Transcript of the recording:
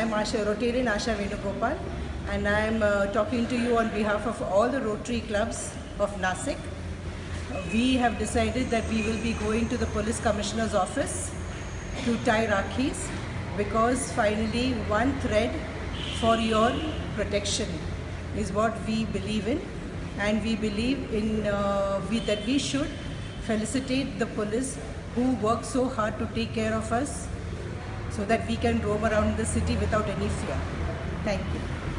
am Asha, Rotarian Asha Venugopal and I am uh, talking to you on behalf of all the Rotary clubs of Nasik. We have decided that we will be going to the Police Commissioner's office to tie Rakhis because finally one thread for your protection is what we believe in and we believe in uh, we, that we should felicitate the police who work so hard to take care of us so that we can roam around the city without any fear. Thank you.